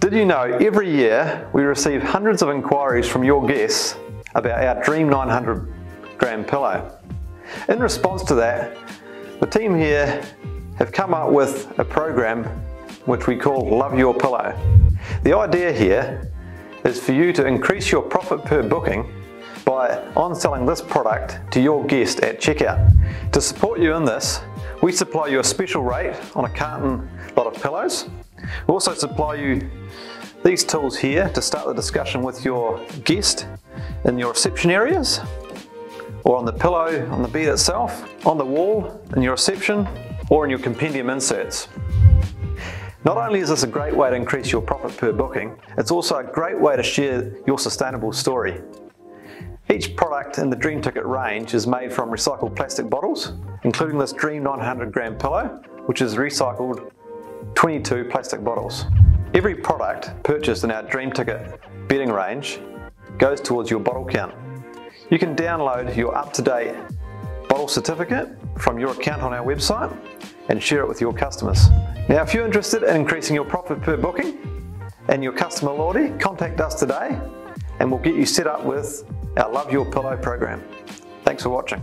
Did you know every year we receive hundreds of inquiries from your guests about our Dream 900 gram pillow? In response to that, the team here have come up with a program which we call Love Your Pillow. The idea here is for you to increase your profit per booking by on-selling this product to your guest at checkout. To support you in this, we supply you a special rate on a carton lot of pillows. We also supply you these tools here to start the discussion with your guest in your reception areas or on the pillow on the bed itself, on the wall in your reception or in your compendium inserts. Not only is this a great way to increase your profit per booking, it's also a great way to share your sustainable story. Each product in the Dream Ticket range is made from recycled plastic bottles, including this Dream 900 gram pillow, which is recycled 22 plastic bottles. Every product purchased in our Dream Ticket bedding range goes towards your bottle count. You can download your up-to-date bottle certificate from your account on our website and share it with your customers. Now if you're interested in increasing your profit per booking and your customer loyalty, contact us today and we'll get you set up with our Love Your Pillow program. Thanks for watching.